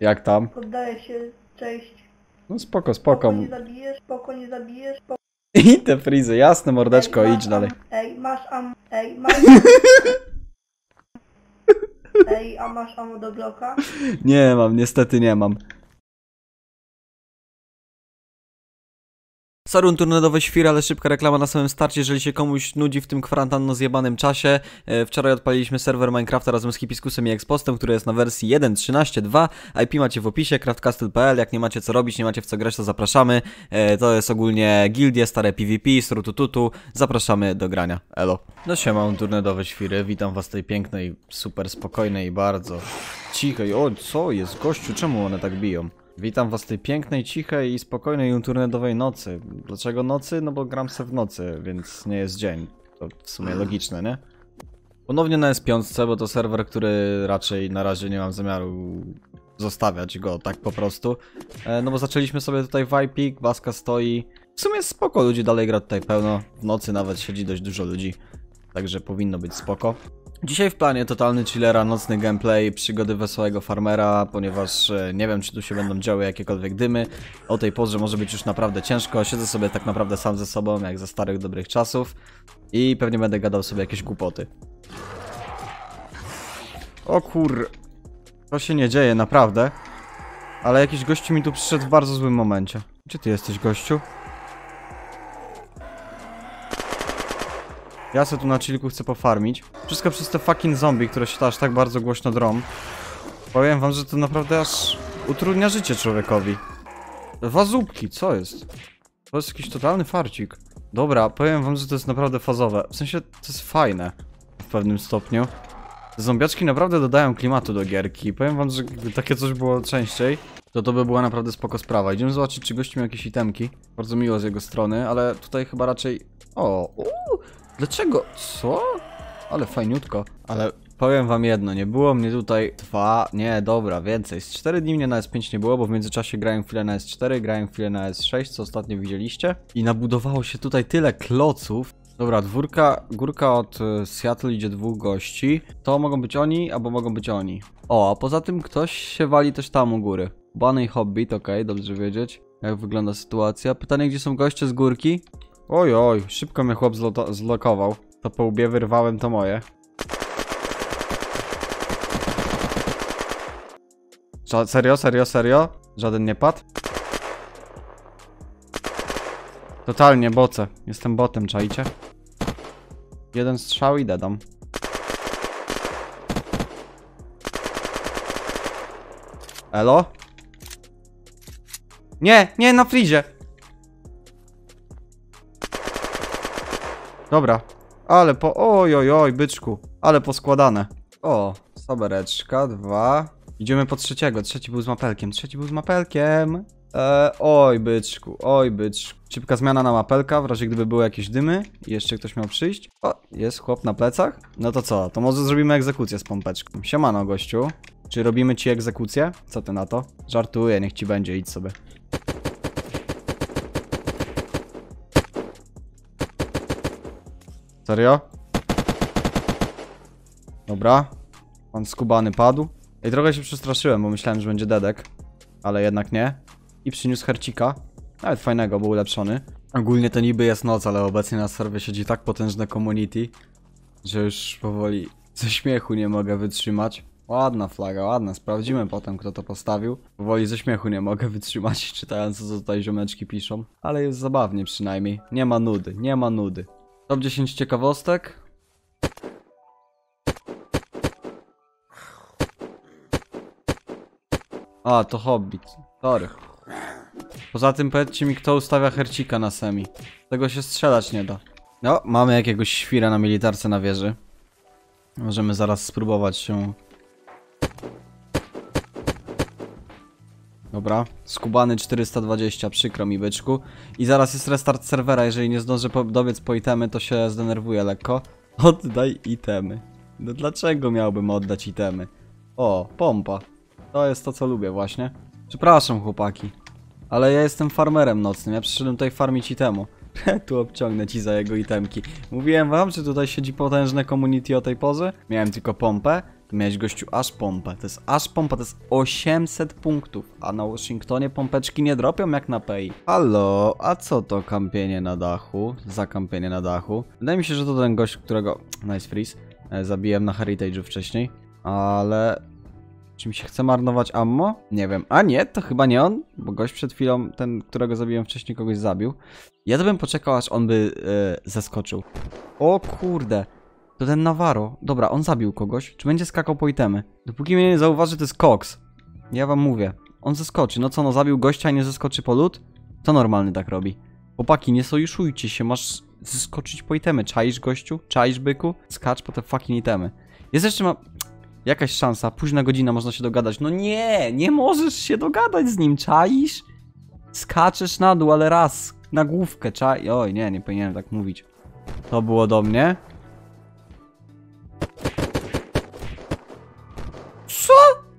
Jak tam? Poddaję się, cześć. No spoko, Spoko spoko. nie zabijesz, spoko nie zabijesz, spoko. I te frizy, jasne mordeczko, Ej, idź masz dalej. am- Ej, masz am... Ej, masz... Ej, a masz ammo do Glocka? Nie mam, niestety nie mam. Sarun turnedowe świry, ale szybka reklama na samym starcie, jeżeli się komuś nudzi w tym kwarantanno zjebanym czasie. E, Wczoraj odpaliliśmy serwer Minecrafta razem z Hipiskusem i Expostem, który jest na wersji 1.13.2. IP macie w opisie, craftcastle.pl, jak nie macie co robić, nie macie w co grać, to zapraszamy. E, To jest ogólnie gildie, stare PvP, strutututu. Zapraszamy do grania. Elo. No siema, turnedowe świry, witam was tej pięknej, super spokojnej i bardzo cichej. O, co jest, gościu, czemu one tak biją? Witam was tej pięknej, cichej i spokojnej internedowej nocy. Dlaczego nocy? No bo gram se w nocy, więc nie jest dzień. To w sumie logiczne, nie? Ponownie na S5, bo to serwer, który raczej na razie nie mam zamiaru zostawiać go tak po prostu. E, no bo zaczęliśmy sobie tutaj Vipik, Baska stoi. W sumie spoko, ludzi dalej gra tutaj pełno. W nocy nawet siedzi dość dużo ludzi. Także powinno być spoko. Dzisiaj w planie totalny chillera, nocny gameplay, przygody wesołego farmera, ponieważ e, nie wiem czy tu się będą działy jakiekolwiek dymy. O tej porze może być już naprawdę ciężko, siedzę sobie tak naprawdę sam ze sobą, jak za starych dobrych czasów. I pewnie będę gadał sobie jakieś głupoty. O kur... To się nie dzieje, naprawdę. Ale jakiś gościu mi tu przyszedł w bardzo złym momencie. Gdzie ty jesteś, gościu? Ja se tu na chillku chcę pofarmić. Wszystko przez te fucking zombie, które się aż tak bardzo głośno drą. Powiem wam, że to naprawdę aż utrudnia życie człowiekowi. Wazubki, co jest? To jest jakiś totalny farcik. Dobra, powiem wam, że to jest naprawdę fazowe. W sensie, to jest fajne. W pewnym stopniu. Te Zombiaczki naprawdę dodają klimatu do gierki. Powiem wam, że gdyby takie coś było częściej, to to by była naprawdę spoko sprawa. Idziemy zobaczyć, czy gościu miał jakieś itemki. Bardzo miło z jego strony, ale tutaj chyba raczej... O, dlaczego? Co? Ale fajniutko. Ale powiem wam jedno, nie było mnie tutaj dwa, nie, dobra, więcej. Z 4 dni mnie na S5 nie było, bo w międzyczasie grałem chwilę na S4, grałem chwilę na S6, co ostatnio widzieliście. I nabudowało się tutaj tyle kloców. Dobra, dwórka, górka od e, Seattle idzie dwóch gości. To mogą być oni, albo mogą być oni. O, a poza tym ktoś się wali też tam u góry. Bunny i Hobbit, okej, dobrze wiedzieć. Jak wygląda sytuacja. Pytanie, gdzie są goście z górki? Oj, oj, szybko mnie chłop zloto- zlokował. To po łbie wyrwałem to moje. Ża- serio, serio, serio? Żaden nie padł? Totalnie boce. Jestem botem, czajcie? Jeden strzał i dedam. Elo? Nie, nie, na frizie! Dobra. Ale po... Oj, oj, oj, byczku. Ale poskładane. O, sobereczka, dwa. Idziemy po trzeciego. Trzeci był z mapelkiem. Trzeci był z mapelkiem. E, oj, byczku, oj, byczku. Szybka zmiana na mapelka, w razie gdyby były jakieś dymy i jeszcze ktoś miał przyjść. O, jest chłop na plecach. No to co? To może zrobimy egzekucję z pompeczką. Siemano, gościu. Czy robimy ci egzekucję? Co ty na to? Żartuję, niech ci będzie, idź sobie. Serio? Dobra. Pan skubany padł. Ej, trochę się przestraszyłem, bo myślałem, że będzie dedek. Ale jednak nie. I przyniósł hercika. Nawet fajnego, był ulepszony. Ogólnie to niby jest noc, ale obecnie na serwie siedzi tak potężne community, że już powoli ze śmiechu nie mogę wytrzymać. Ładna flaga, ładna. Sprawdzimy potem, kto to postawił. Powoli ze śmiechu nie mogę wytrzymać, czytając, co tutaj ziomeczki piszą. Ale jest zabawnie przynajmniej. Nie ma nudy, nie ma nudy. Top 10 ciekawostek. A, to Hobbit. Sorry. Poza tym powiedzcie mi, kto ustawia hercika na semi. Tego się strzelać nie da. No, mamy jakiegoś świra na militarce na wieży. Możemy zaraz spróbować się... Dobra, skubany 420, przykro mi byczku. I zaraz jest restart serwera, jeżeli nie zdążę po dobiec po itemy, to się zdenerwuję lekko. Oddaj itemy. No dlaczego miałbym oddać itemy? O, pompa. To jest to, co lubię właśnie. Przepraszam, chłopaki. Ale ja jestem farmerem nocnym, ja przyszedłem tutaj farmić itemu. tu obciągnę ci za jego itemki. Mówiłem wam, że tutaj siedzi potężne community o tej porze? Miałem tylko pompę. Tu miałeś gościu aż pompę. To jest aż pompa, to jest 800 punktów. A na Washingtonie pompeczki nie dropią jak na pay. Halo, a co to kampienie na dachu? Za kampienie na dachu. Wydaje mi się, że to ten gość, którego... Nice freeze. e, Zabiłem na Heritage'u wcześniej. Ale... Czy mi się chce marnować ammo? Nie wiem. A nie, to chyba nie on, bo gość przed chwilą, ten, którego zabiłem wcześniej, kogoś zabił. Ja to bym poczekał, aż on by zeskoczył. O kurde. To ten Navarro. Dobra, on zabił kogoś. Czy będzie skakał po itemy? Dopóki mnie nie zauważy, to jest Cox. Ja wam mówię. On zeskoczy. No co, no zabił gościa i nie zeskoczy po lód? To normalny tak robi. Chłopaki, nie sojuszujcie się, masz zeskoczyć po itemy. Czaisz gościu? Czaisz byku? Skacz po te fucking itemy. Jest jeszcze ma... Jakaś szansa, późna godzina, można się dogadać. No nie, nie możesz się dogadać z nim, czaisz? Skaczesz na dół, ale raz, na główkę, czaj... Oj, nie, nie powinienem tak mówić. To było do mnie. Co?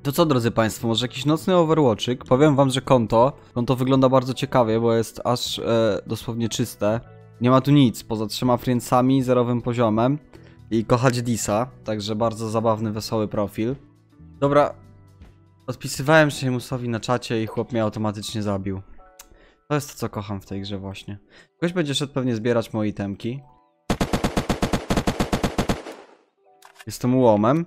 To co, drodzy Państwo, może jakiś nocny Overwatchik? Powiem Wam, że konto, konto wygląda bardzo ciekawie, bo jest aż e, dosłownie czyste. Nie ma tu nic, poza trzema friendsami, zerowym poziomem i kochać Disa, także bardzo zabawny, wesoły profil. Dobra, odpisywałem się Musowi na czacie i chłop mnie automatycznie zabił. To jest to, co kocham w tej grze właśnie. Ktoś będzie szedł pewnie zbierać moje itemki. Jestem ułomem.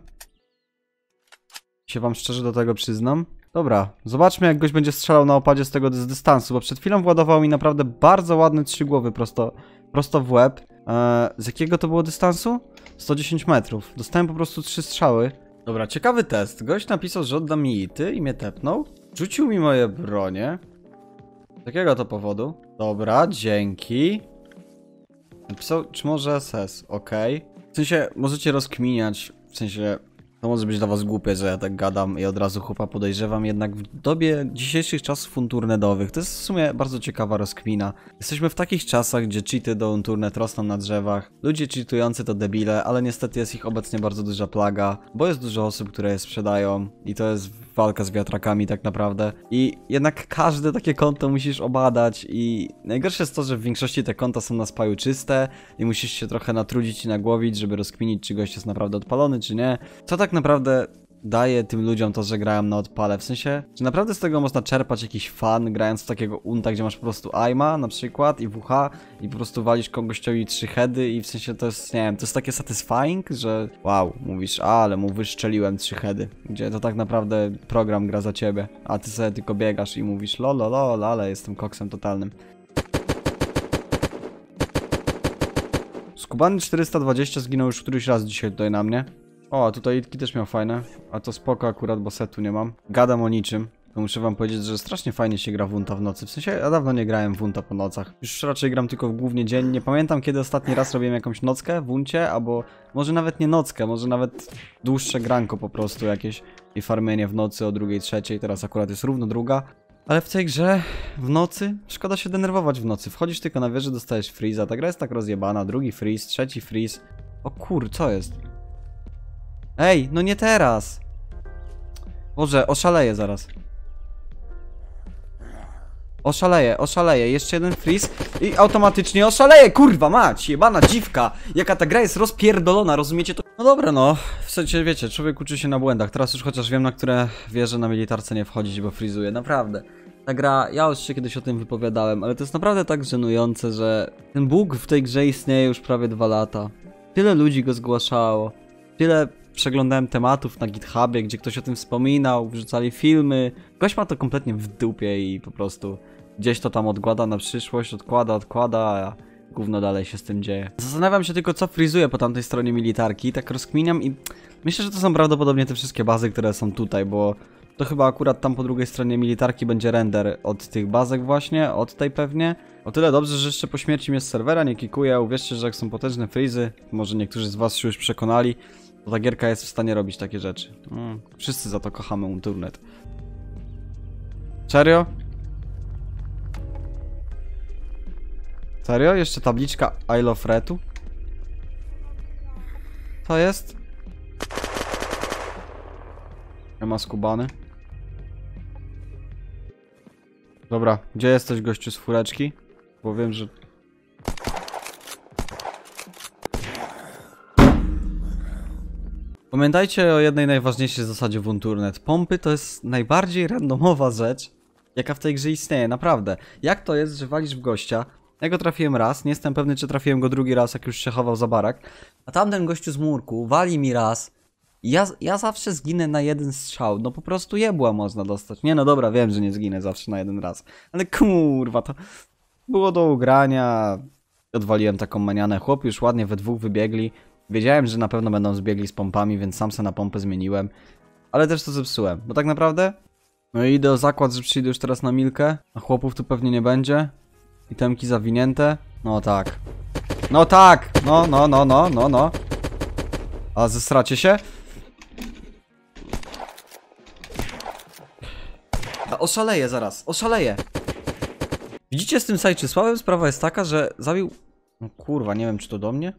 Się wam szczerze do tego przyznam. Dobra, zobaczmy jak gość będzie strzelał na opadzie z tego z dystansu, bo przed chwilą władował mi naprawdę bardzo ładne trzy głowy prosto, prosto w łeb. Eee, z jakiego to było dystansu? 110 metrów. Dostałem po prostu trzy strzały. Dobra, ciekawy test. Gość napisał, że odda mi ity i mnie tepnął. Rzucił mi moje bronie. Z jakiego to powodu? Dobra, dzięki. Napisał, czy może SS, okej. W sensie, możecie rozkminiać, w sensie, to może być dla was głupie, że ja tak gadam i od razu chłopa podejrzewam, jednak w dobie dzisiejszych czasów unturnetowych to jest w sumie bardzo ciekawa rozkmina. Jesteśmy w takich czasach, gdzie cheaty do unturnet rosną na drzewach, ludzie cheatujący to debile, ale niestety jest ich obecnie bardzo duża plaga, bo jest dużo osób, które je sprzedają i to jest walka z wiatrakami tak naprawdę. I jednak każde takie konto musisz obadać i najgorsze jest to, że w większości te konta są na spaju czyste i musisz się trochę natrudzić i nagłowić, żeby rozkminić, czy gość jest naprawdę odpalony, czy nie. Co tak naprawdę daje tym ludziom to, że grają na odpale? W sensie, czy naprawdę z tego można czerpać jakiś fan, grając w takiego unta, gdzie masz po prostu aima na przykład i WH i po prostu walisz kogościowi trzy heady i w sensie to jest, nie wiem, to jest takie satisfying, że wow, mówisz, ale mu wyszczeliłem trzy heady, gdzie to tak naprawdę program gra za ciebie, a ty sobie tylko biegasz i mówisz lolo, lolo, ale jestem koksem totalnym. Skubany 420 zginął już któryś raz dzisiaj tutaj na mnie. O, a tutaj itki też miał fajne. A to spoko akurat, bo setu nie mam. Gadam o niczym. To muszę wam powiedzieć, że strasznie fajnie się gra w Unta w nocy. W sensie, ja dawno nie grałem w Unta po nocach. Już raczej gram tylko głównie dzień. Nie pamiętam, kiedy ostatni raz robiłem jakąś nockę w Uncie, albo może nawet nie nockę, może nawet dłuższe granko po prostu jakieś. I farmienie w nocy o drugiej, trzeciej. Teraz akurat jest równo druga. Ale w tej grze w nocy szkoda się denerwować w nocy. Wchodzisz tylko na wieżę, dostajesz freeza. Ta gra jest tak rozjebana. Drugi freeze, trzeci freeze. O kur, co jest? Ej, no nie teraz. Boże, oszaleję zaraz. Oszaleję, oszaleję. Jeszcze jeden freeze i automatycznie oszaleję. Kurwa mać, jebana dziwka. Jaka ta gra jest rozpierdolona, rozumiecie to? No dobra, no. W sensie, wiecie, człowiek uczy się na błędach. Teraz już chociaż wiem, na które wieże na militarce nie wchodzić, bo frizuje. Naprawdę. Ta gra, ja już się kiedyś o tym wypowiadałem, ale to jest naprawdę tak żenujące, że ten bóg w tej grze istnieje już prawie dwa lata. Tyle ludzi go zgłaszało. Tyle przeglądałem tematów na GitHubie, gdzie ktoś o tym wspominał, wrzucali filmy. Gość ma to kompletnie w dupie i po prostu gdzieś to tam odkłada na przyszłość, odkłada, odkłada, a gówno dalej się z tym dzieje. Zastanawiam się tylko, co frizuje po tamtej stronie militarki, tak rozkminiam i myślę, że to są prawdopodobnie te wszystkie bazy, które są tutaj, bo to chyba akurat tam po drugiej stronie militarki będzie render od tych bazek właśnie, od tej pewnie. O tyle dobrze, że jeszcze po śmierci mnie z serwera nie kikuje, uwierzcie, że jak są potężne frizy, może niektórzy z was się już przekonali, ta gierka jest w stanie robić takie rzeczy. Mm, wszyscy za to kochamy Unturnet. Serio? Serio? Jeszcze tabliczka I love Retu? To jest? Nie ma skubany. Dobra, gdzie jesteś gościu z fureczki? Bo wiem, że... Pamiętajcie o jednej najważniejszej zasadzie w Unturnet. Pompy to jest najbardziej randomowa rzecz, jaka w tej grze istnieje, naprawdę. Jak to jest, że walisz w gościa? Ja go trafiłem raz, nie jestem pewny, czy trafiłem go drugi raz, jak już się chował za barak. A tamten gościu z murku wali mi raz. Ja, ja zawsze zginę na jeden strzał. No po prostu jebła można dostać. Nie no dobra, wiem, że nie zginę zawsze na jeden raz. Ale kurwa, to było do ugrania. Odwaliłem taką manianę. Chłopi już ładnie we dwóch wybiegli. Wiedziałem, że na pewno będą zbiegli z pompami, więc sam se na pompę zmieniłem. Ale też to zepsułem, bo tak naprawdę... No i idę o zakład, że przyjdę już teraz na milkę, a chłopów tu pewnie nie będzie. I temki zawinięte. No tak. No tak! No, no, no, no, no, no. A zesracie się? A oszaleję zaraz, oszaleję. Widzicie z tym Sajczysławem? Sprawa jest taka, że zabił... No kurwa, nie wiem czy to do mnie?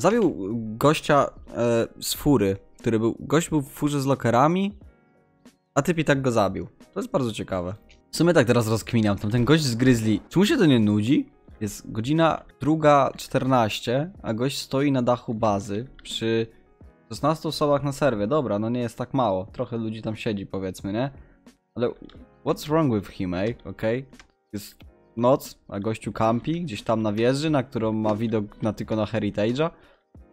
Zabił gościa e, z fury, który był... Gość był w furze z lokerami, a typ i tak go zabił. To jest bardzo ciekawe. W sumie tak teraz rozkminiam, tam ten gość z Grizzly, czy mu się to nie nudzi? Jest godzina druga 14, a gość stoi na dachu bazy przy 16 osobach na serwie. Dobra, no nie jest tak mało. Trochę ludzi tam siedzi, powiedzmy, nie? Ale what's wrong with him, eh? Okej? Jest noc, a gościu kampi gdzieś tam na wieży, na którą ma widok na tylko na Heritage'a.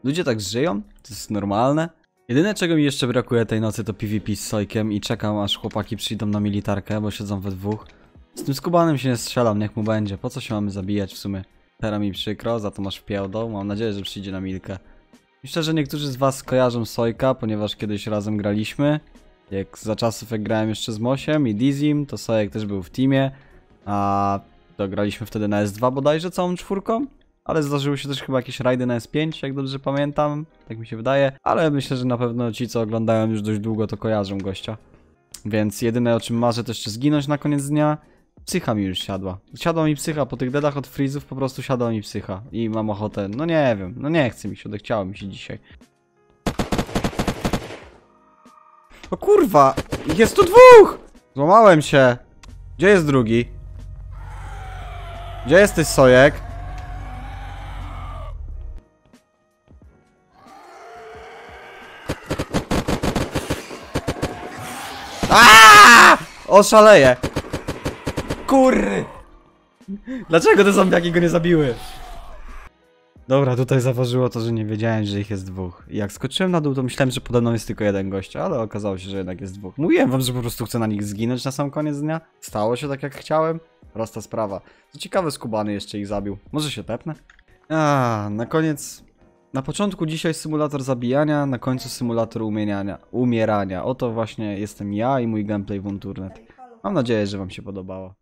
Ludzie tak żyją? To jest normalne? Jedyne czego mi jeszcze brakuje tej nocy to PvP z Sojkiem i czekam aż chłopaki przyjdą na militarkę, bo siedzą we dwóch. Z tym skubanem się nie strzelam, niech mu będzie. Po co się mamy zabijać w sumie? Teraz mi przykro, za to masz wpiełdą. Mam nadzieję, że przyjdzie na milkę. Myślę, że niektórzy z was kojarzą Sojka, ponieważ kiedyś razem graliśmy. Jak za czasów jak grałem jeszcze z Mosiem i Dizim, to Sojek też był w teamie. A to graliśmy wtedy na S2 bodajże całą czwórką. Ale zdarzyły się też chyba jakieś rajdy na S5, jak dobrze pamiętam. Tak mi się wydaje. Ale myślę, że na pewno ci, co oglądają już dość długo, to kojarzą gościa. Więc jedyne o czym marzę to jeszcze zginąć na koniec dnia. Psycha mi już siadła. Siadła mi psycha, po tych deadach od freezów po prostu siadła mi psycha. I mam ochotę, no nie wiem, no nie chce mi się, odechciało mi się dzisiaj. O kurwa, jest tu dwóch! Złamałem się. Gdzie jest drugi? Gdzie jesteś, Sojek? Aaaa! Oszaleję! Dlaczego te zombiaki go nie zabiły? Dobra, tutaj zaważyło to, że nie wiedziałem, że ich jest dwóch. I jak skoczyłem na dół, to myślałem, że pode mną jest tylko jeden gość, ale okazało się, że jednak jest dwóch. Mówiłem wam, że po prostu chcę na nich zginąć na sam koniec dnia. Stało się tak, jak chciałem. Prosta sprawa. Co ciekawe, skubany jeszcze ich zabił. Może się tepnę? A, na koniec... Na początku dzisiaj symulator zabijania, na końcu symulator umieniania, umierania. Oto właśnie jestem ja i mój gameplay w Unturnet. Mam nadzieję, że wam się podobało.